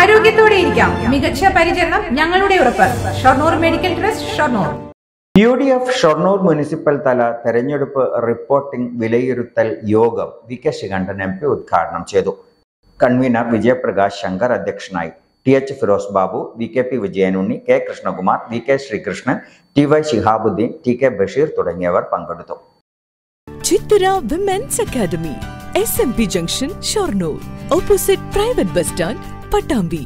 ആരോഗ്യത്തോടെ ഇരിക്കാം. മികച്ച പരിചരണം ഞങ്ങളുടെ ഉറപ്പ്. Shoranur medical trust Shoranur. U D F Shoranur municipal തല തെരഞ്ഞെടുപ്പ് റിപ്പോർട്ടിംഗ് വിലയിരുത്തൽ യോഗം V K Sreekandan M P ഉദ്ഘാടനം ചെയ്തു. കൺവീനർ വിജയപ്രകാശ് ശങ്കർ അധ്യക്ഷനായി. T H Firoz Babu V K P Vijayanunni K Krishnakumar V K Sreekrishnan T Y Shihabuddin T K Basheer തുടങ്ങിയവർ പങ്കെടുത്തു. Chithara women's academy S M P junction Shoranur. Opposite private bus stand Pattambi